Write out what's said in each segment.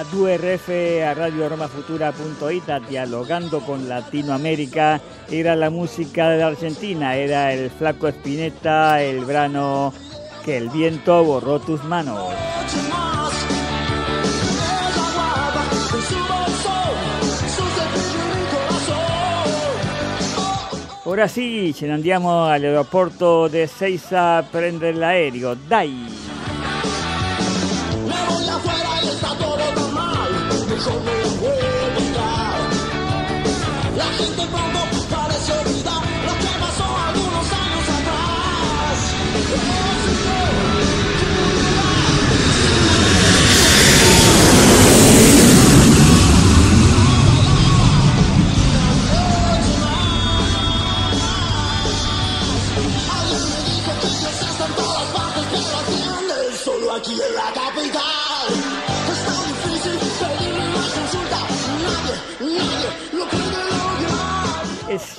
a 2RF a Radio Roma Futura.ita dialogando con Latinoamérica era la música de Argentina, era el flaco Espineta, el brano que el viento borró tus manos. Ahora sí, ci andiamo all'aeroporto de Seiza a prendere l'aereo. Dai!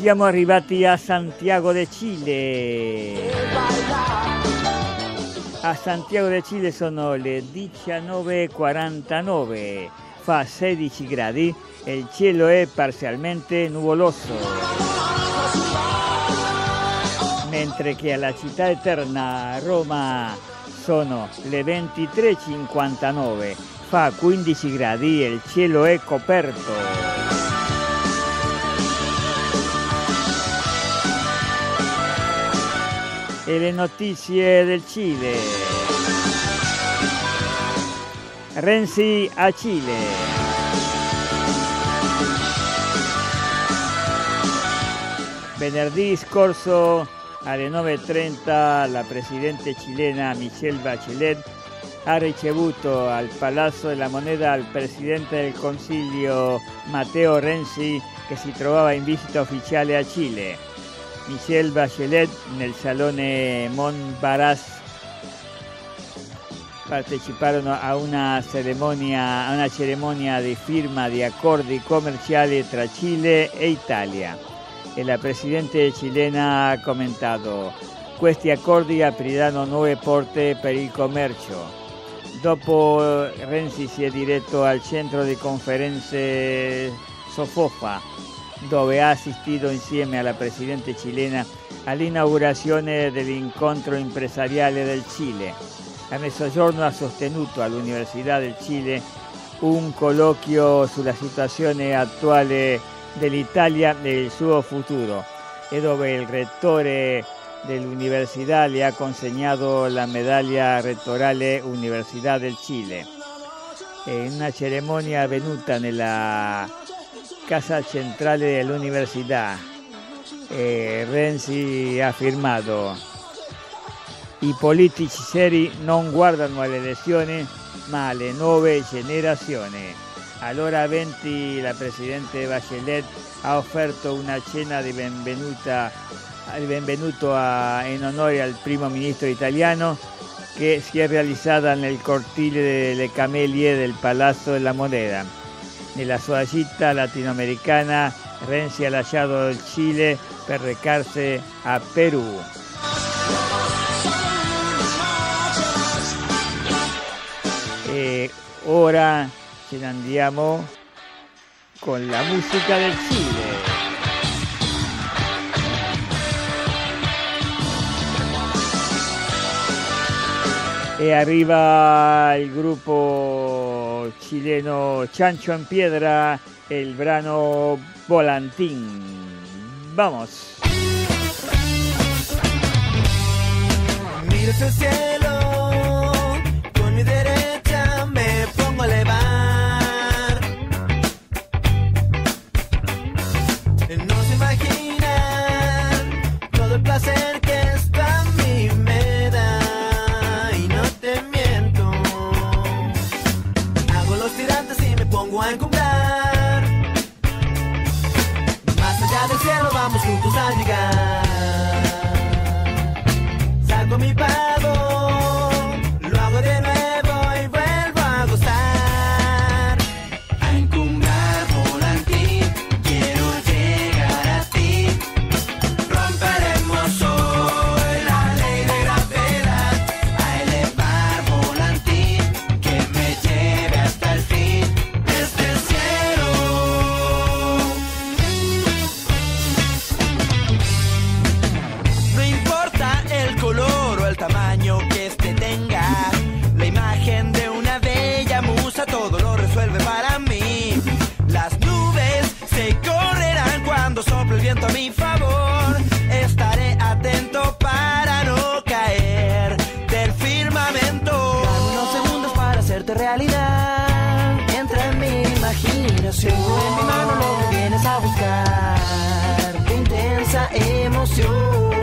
Siamo arrivati a Santiago de Chile. A Santiago de Chile sono le 19.49, fa 16 gradi il cielo è parzialmente nuvoloso. Mentre che alla città eterna, Roma, sono le 23.59, fa 15 gradi e il cielo è coperto. E le notizie del Cile. Renzi a Cile. Venerdì scorso alle 9.30 la Presidente cilena Michelle Bachelet ha ricevuto al Palazzo della Moneda al Presidente del Consiglio Matteo Renzi che si trovava in visita ufficiale a Cile. Michelle Bachelet nel Salone Montbaras parteciparono a una cerimonia, a una cerimonia di firma di accordi commerciali tra Cile e Italia. La Presidente cilena ha commentato questi accordi apriranno nuove porte per il commercio. Dopo Renzi si è diretto al centro di conferenze Sofofa, dove ha assistito insieme alla Presidente cilena all'inaugurazione dell'incontro impresariale del Cile. A mezzogiorno ha sostenuto all'Università del Cile un colloquio sulla situazione attuale dell'Italia e il suo futuro e dove il rettore dell'università le ha consegnato la medaglia rettorale Università del Cile. In una cerimonia avvenuta nella casa centrale dell'università, eh, Renzi ha affermato i politici seri non guardano alle elezioni ma alle nuove generazioni. All'ora 20 la Presidente Bachelet ha offerto una cena di di benvenuto a, in onore al primo ministro italiano che si è realizzata nel cortile delle Camelie del Palazzo della Moneda. Nella sua gita latinoamericana Renzi ha lasciato il Cile per recarsi a Perù. E ora ce con la musica del Cile. E arriva il gruppo cileno Chancho en Piedra e il brano Volantín. Vamos. Pongo a encumbrar. Más allá del cielo vamos juntos a llegar. Hacerte realidad. Entra en mi imaginación. En mi mano lo vienes a buscar. Tu intensa emoción.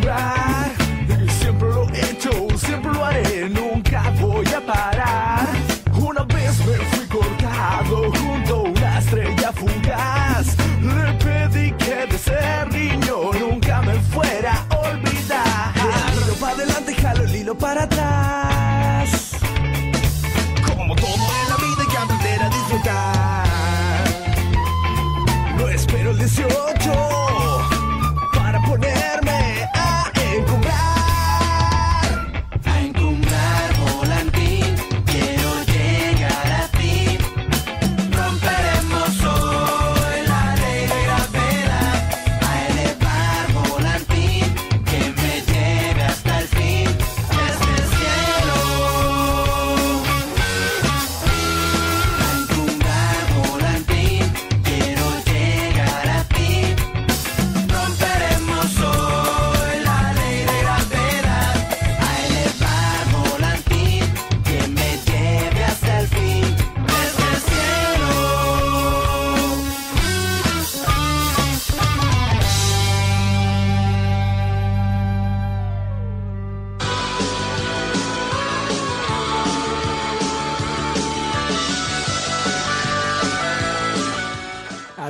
Que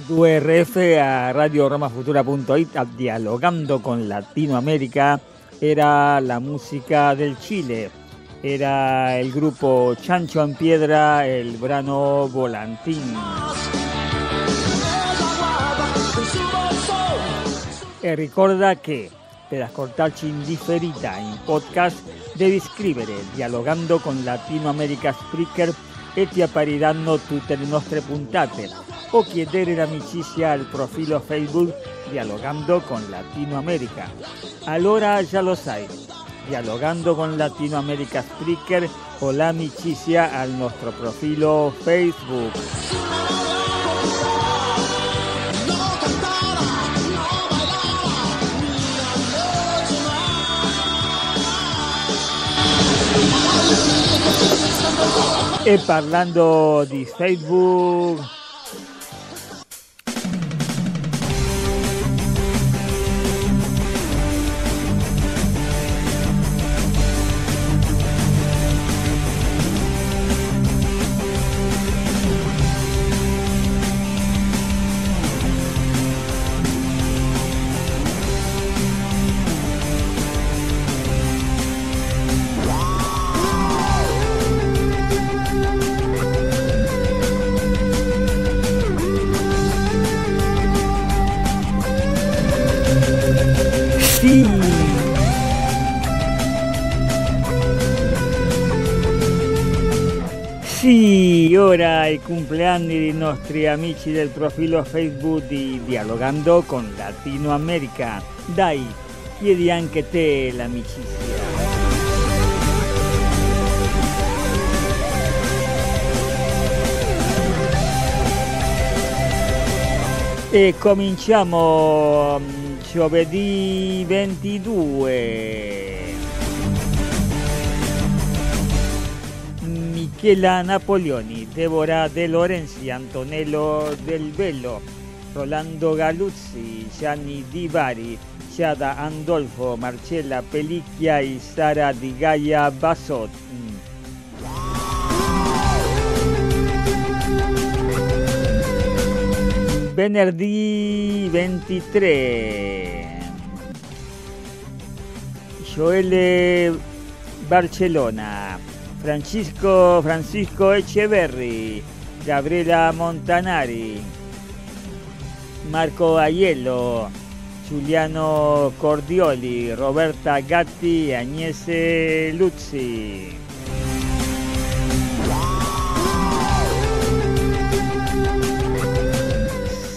a tu RF, a Radio Romafutura.it, a dialogando con Latinoamérica, era la música del Chile. Era el grupo Chancho en Piedra, el Brano Volantín. E ricorda che per ascoltarci in differita in podcast devi scrivere dialogando con Latinoamerica Spreaker e ti appariranno tutte le o chiedere l'amicizia al profilo Facebook Dialogando con Latinoamerica. Allora già lo sai, dialogando con Latinoamerica Spreaker o l'amicizia al nostro profilo Facebook. E parlando di Facebook, Sì, ora i compleanni dei nostri amici del profilo Facebook di Dialogando con Latino America. Dai, chiedi anche te l'amicizia. E cominciamo mm, giovedì 22. Michela Napoleoni, Deborah De Lorenzi, Antonello Del Velo, Rolando Galuzzi, Gianni Di Bari, Giada Andolfo, Marcella Pellicchia y Sara Di Gaia Basot. Venerdì 23. Joele Barcelona, Francisco Francisco Echeverri, Gabriela Montanari, Marco Aiello, Giuliano Cordioli, Roberta Gatti, Agnese Luzzi.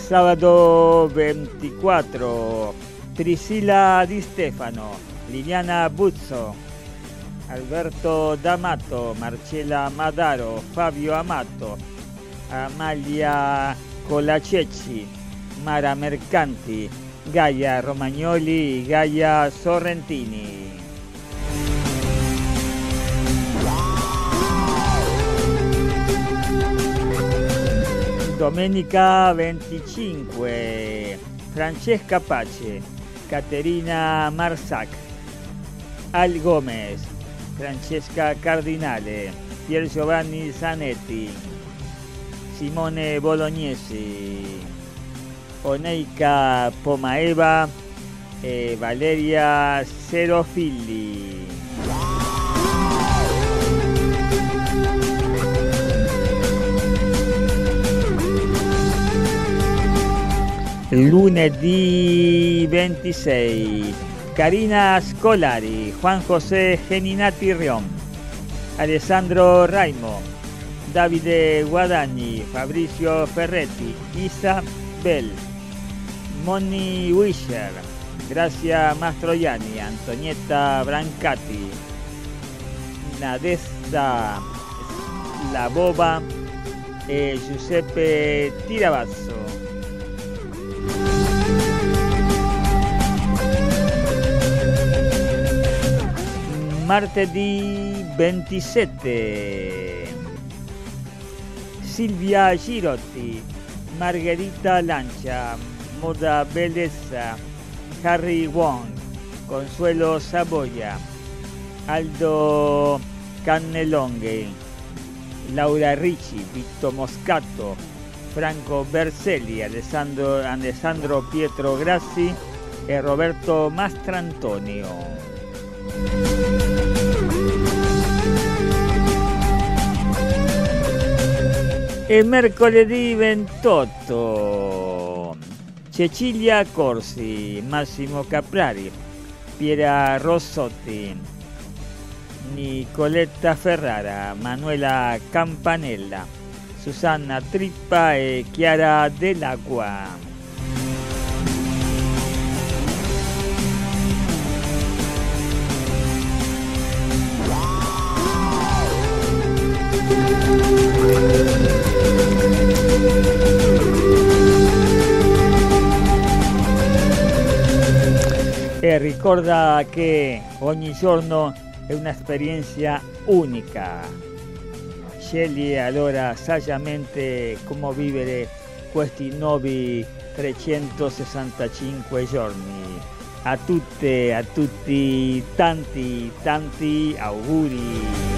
Sábado 24, Priscila Di Stefano, Liliana Buzzo, Alberto D'Amato, Marcella Madaro, Fabio Amato, Amalia Colacecci, Mara Mercanti, Gaia Romagnoli y Gaia Sorrentini. Domenica 25, Francesca Pace, Caterina Marsac, Al Gómez, Francesca Cardinale, Pier Giovanni Zanetti, Simone Bolognesi, Oneika Pomaeva e Valeria Serofilli. Lunedì 26, Karina Scolari, Juan José Geninati Rion, Alessandro Raimo, Davide Guadagni, Fabrizio Ferretti, Isa Bell, Moni Wischer, Gracia Mastroianni, Antonietta Brancati, Nadesta La Boba e Giuseppe Tirabazzo. Martedì 27 Silvia Girotti, Margherita Lancia, Moda Bellezza, Harry Wong, Consuelo Saboya, Aldo Cannelonghe, Laura Ricci, Vitto Moscato, Franco Berselli, Alessandro, Alessandro Pietro Grassi e Roberto Mastrantonio. E mercoledì 28 Cecilia Corsi, Massimo Caprari, Piera Rossotti, Nicoletta Ferrara, Manuela Campanella, Susanna Trippa e Chiara Dell'Acqua. Ricorda che ogni giorno è un'esperienza unica. Scegli allora saggiamente come vivere questi nuovi 365 giorni. A tutte, a tutti, tanti, tanti auguri.